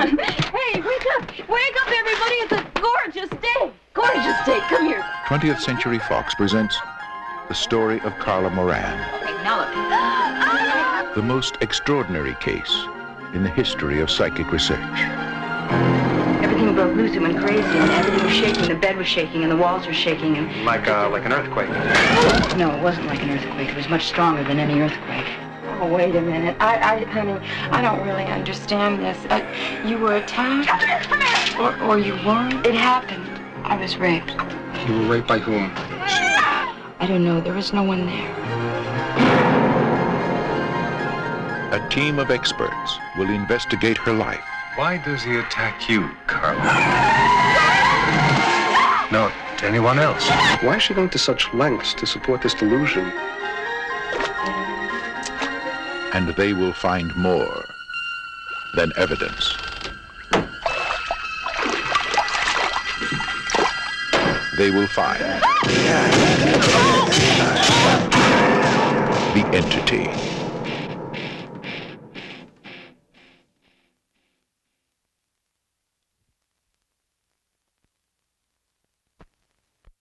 hey, wake up! Wake up, everybody! It's a gorgeous day! Gorgeous day! Come here. 20th Century Fox presents the story of Carla Moran, Okay, now look. the most extraordinary case in the history of psychic research. Everything broke loose. It went crazy, and everything was shaking. The bed was shaking, and the walls were shaking, and Like, uh, like an earthquake. no, it wasn't like an earthquake. It was much stronger than any earthquake. Oh, wait a minute. I, I, honey, I don't really understand this. Uh, you were attacked? Or, or you weren't? It happened. I was raped. You were raped by whom? I don't know. There was no one there. A team of experts will investigate her life Why does he attack you, Carla? Not anyone else. Why is she going to such lengths to support this delusion? And they will find more than evidence. They will find ah! the entity.